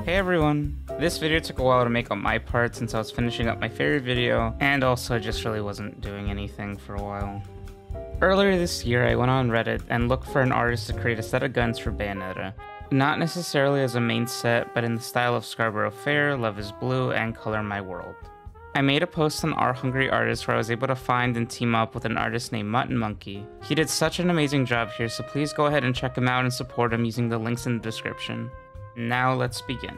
Hey everyone! This video took a while to make on my part since I was finishing up my favorite video, and also I just really wasn't doing anything for a while. Earlier this year, I went on Reddit and looked for an artist to create a set of guns for Bayonetta. Not necessarily as a main set, but in the style of Scarborough Fair, Love is Blue, and Color My World. I made a post on Our Hungry Artist where I was able to find and team up with an artist named Mutton Monkey. He did such an amazing job here, so please go ahead and check him out and support him using the links in the description. Now let's begin.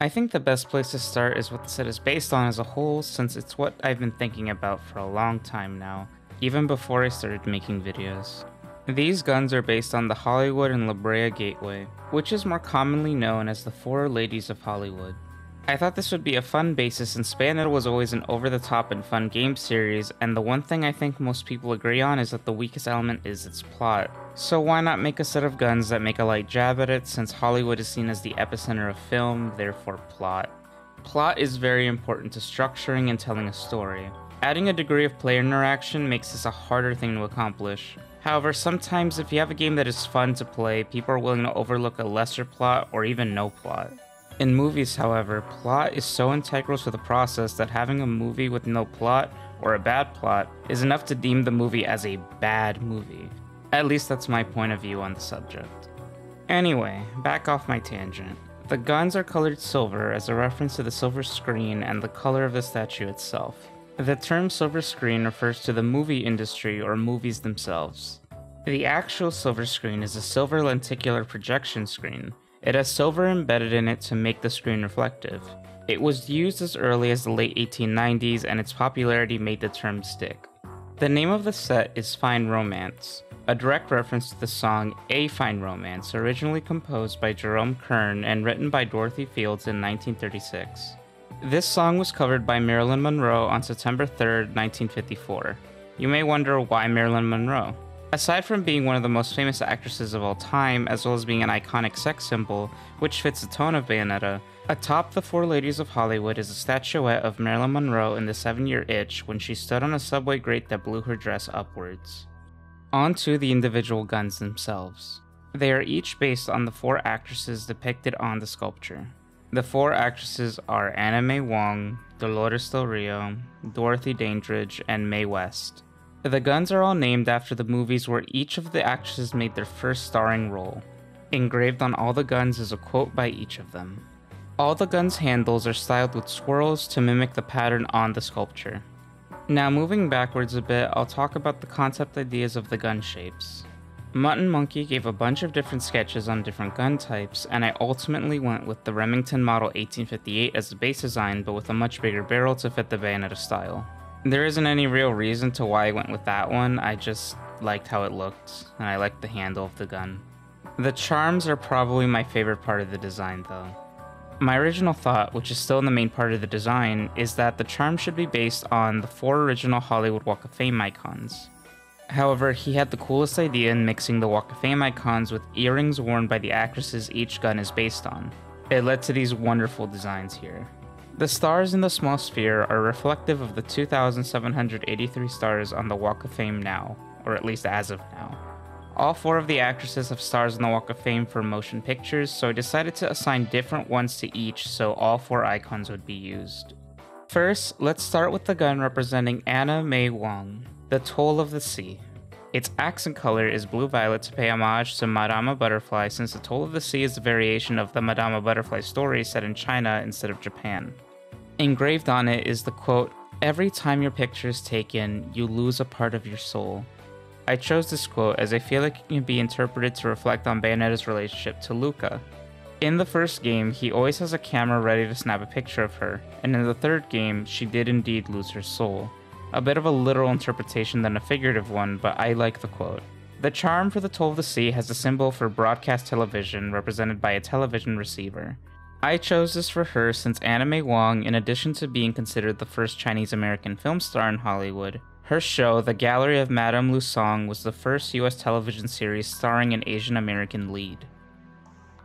I think the best place to start is what the set is based on as a whole, since it's what I've been thinking about for a long time now, even before I started making videos. These guns are based on the Hollywood and La Brea Gateway, which is more commonly known as the Four Ladies of Hollywood. I thought this would be a fun basis since Bayonetta was always an over-the-top and fun game series, and the one thing I think most people agree on is that the weakest element is its plot. So why not make a set of guns that make a light jab at it since Hollywood is seen as the epicenter of film, therefore plot. Plot is very important to structuring and telling a story. Adding a degree of player interaction makes this a harder thing to accomplish. However, sometimes if you have a game that is fun to play, people are willing to overlook a lesser plot or even no plot. In movies, however, plot is so integral to the process that having a movie with no plot or a bad plot is enough to deem the movie as a bad movie. At least that's my point of view on the subject. Anyway, back off my tangent. The guns are colored silver as a reference to the silver screen and the color of the statue itself. The term silver screen refers to the movie industry or movies themselves. The actual silver screen is a silver lenticular projection screen. It has silver embedded in it to make the screen reflective. It was used as early as the late 1890s and its popularity made the term stick. The name of the set is Fine Romance, a direct reference to the song A Fine Romance, originally composed by Jerome Kern and written by Dorothy Fields in 1936. This song was covered by Marilyn Monroe on September 3, 1954. You may wonder why Marilyn Monroe? Aside from being one of the most famous actresses of all time, as well as being an iconic sex symbol, which fits the tone of Bayonetta, atop the Four Ladies of Hollywood is a statuette of Marilyn Monroe in the seven year itch when she stood on a subway grate that blew her dress upwards. On to the individual guns themselves. They are each based on the four actresses depicted on the sculpture. The four actresses are Anna May Wong, Dolores Del Rio, Dorothy Dandridge, and Mae West. The guns are all named after the movies where each of the actresses made their first starring role. Engraved on all the guns is a quote by each of them. All the guns' handles are styled with swirls to mimic the pattern on the sculpture. Now moving backwards a bit, I'll talk about the concept ideas of the gun shapes. Mutton Monkey gave a bunch of different sketches on different gun types, and I ultimately went with the Remington Model 1858 as the base design, but with a much bigger barrel to fit the Bayonetta style. There isn't any real reason to why I went with that one, I just liked how it looked, and I liked the handle of the gun. The charms are probably my favorite part of the design though. My original thought, which is still in the main part of the design, is that the charm should be based on the four original Hollywood Walk of Fame icons. However, he had the coolest idea in mixing the Walk of Fame icons with earrings worn by the actresses each gun is based on. It led to these wonderful designs here. The stars in the small sphere are reflective of the 2,783 stars on the Walk of Fame now, or at least as of now. All four of the actresses have stars on the Walk of Fame for motion pictures, so I decided to assign different ones to each so all four icons would be used. First, let's start with the gun representing Anna May Wong. The Toll of the Sea. Its accent color is blue-violet to pay homage to Madama Butterfly since the Toll of the Sea is a variation of the Madama Butterfly story set in China instead of Japan. Engraved on it is the quote, Every time your picture is taken, you lose a part of your soul. I chose this quote as I feel like it can be interpreted to reflect on Bayonetta's relationship to Luca. In the first game, he always has a camera ready to snap a picture of her, and in the third game, she did indeed lose her soul. A bit of a literal interpretation than a figurative one, but I like the quote. The charm for the Toll of the Sea has a symbol for broadcast television represented by a television receiver. I chose this for her since May Wong, in addition to being considered the first Chinese American film star in Hollywood, her show, The Gallery of Madame Liu-Tsong, was the first US television series starring an Asian American lead.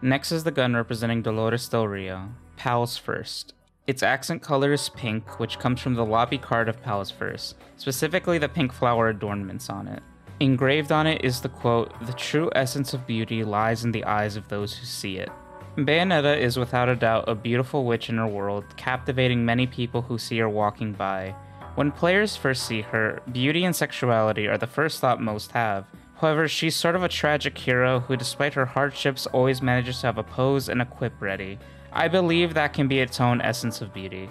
Next is the gun representing Dolores Del Rio, Pals First. Its accent color is pink, which comes from the lobby card of Pals First, specifically the pink flower adornments on it. Engraved on it is the quote, The true essence of beauty lies in the eyes of those who see it. Bayonetta is without a doubt a beautiful witch in her world, captivating many people who see her walking by. When players first see her, beauty and sexuality are the first thought most have. However, she's sort of a tragic hero who, despite her hardships, always manages to have a pose and a quip ready. I believe that can be its own essence of beauty.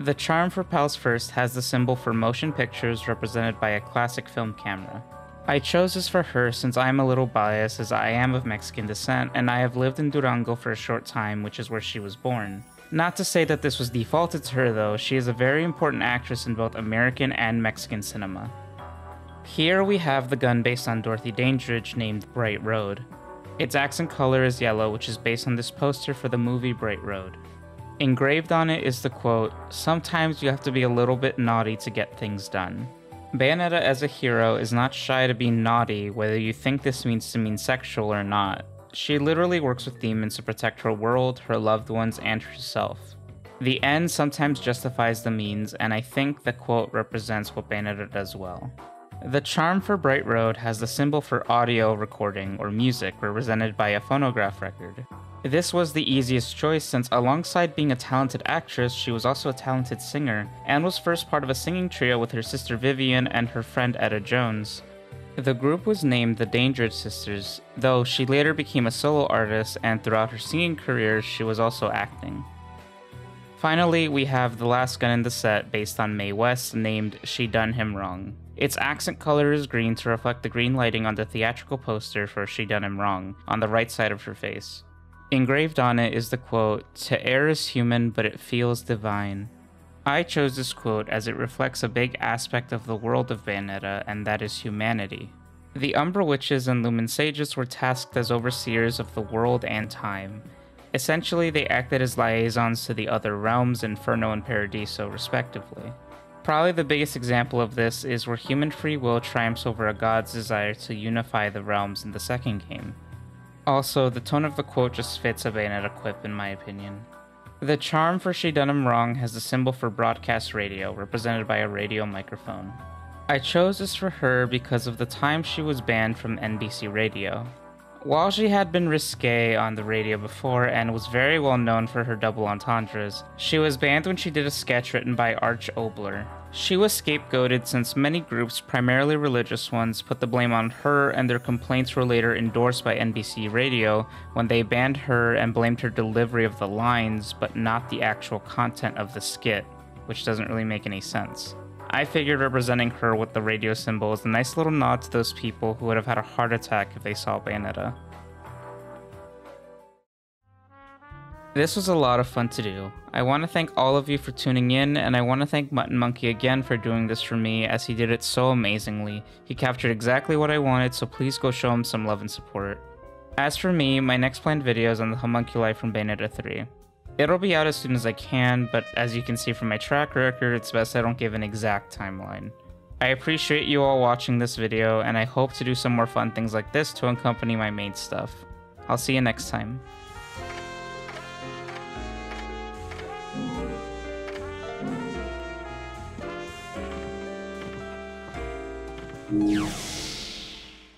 The charm for Pals First has the symbol for motion pictures represented by a classic film camera. I chose this for her since I am a little biased as I am of Mexican descent and I have lived in Durango for a short time, which is where she was born. Not to say that this was defaulted to her though, she is a very important actress in both American and Mexican cinema. Here we have the gun based on Dorothy Dandridge named Bright Road. Its accent color is yellow, which is based on this poster for the movie Bright Road. Engraved on it is the quote, Sometimes you have to be a little bit naughty to get things done. Bayonetta as a hero is not shy to be naughty, whether you think this means to mean sexual or not. She literally works with demons to protect her world, her loved ones, and herself. The end sometimes justifies the means, and I think the quote represents what Bayonetta does well. The charm for Bright Road has the symbol for audio recording or music represented by a phonograph record. This was the easiest choice since alongside being a talented actress, she was also a talented singer, and was first part of a singing trio with her sister Vivian and her friend Etta Jones. The group was named the Dandridge Sisters, though she later became a solo artist and throughout her singing career she was also acting. Finally, we have the last gun in the set based on Mae West named She Done Him Wrong. Its accent color is green to reflect the green lighting on the theatrical poster for She Done Him Wrong on the right side of her face. Engraved on it is the quote, To err is human, but it feels divine. I chose this quote as it reflects a big aspect of the world of Bayonetta, and that is humanity. The Umbra Witches and Lumen Sages were tasked as overseers of the world and time. Essentially, they acted as liaisons to the other realms, Inferno and Paradiso, respectively. Probably the biggest example of this is where human free will triumphs over a god's desire to unify the realms in the second game. Also, the tone of the quote just fits a Bayonetta quip in my opinion. The charm for She Done Him Wrong has the symbol for broadcast radio, represented by a radio microphone. I chose this for her because of the time she was banned from NBC Radio. While she had been risque on the radio before and was very well known for her double entendres, she was banned when she did a sketch written by Arch Obler. She was scapegoated since many groups, primarily religious ones, put the blame on her and their complaints were later endorsed by NBC Radio when they banned her and blamed her delivery of the lines but not the actual content of the skit, which doesn't really make any sense. I figured representing her with the radio symbol is a nice little nod to those people who would have had a heart attack if they saw Bayonetta. This was a lot of fun to do. I want to thank all of you for tuning in, and I want to thank Mutton Monkey again for doing this for me, as he did it so amazingly. He captured exactly what I wanted, so please go show him some love and support. As for me, my next planned video is on the homunculi from Bayonetta 3. It'll be out as soon as I can, but as you can see from my track record, it's best I don't give an exact timeline. I appreciate you all watching this video, and I hope to do some more fun things like this to accompany my main stuff. I'll see you next time. Yeah.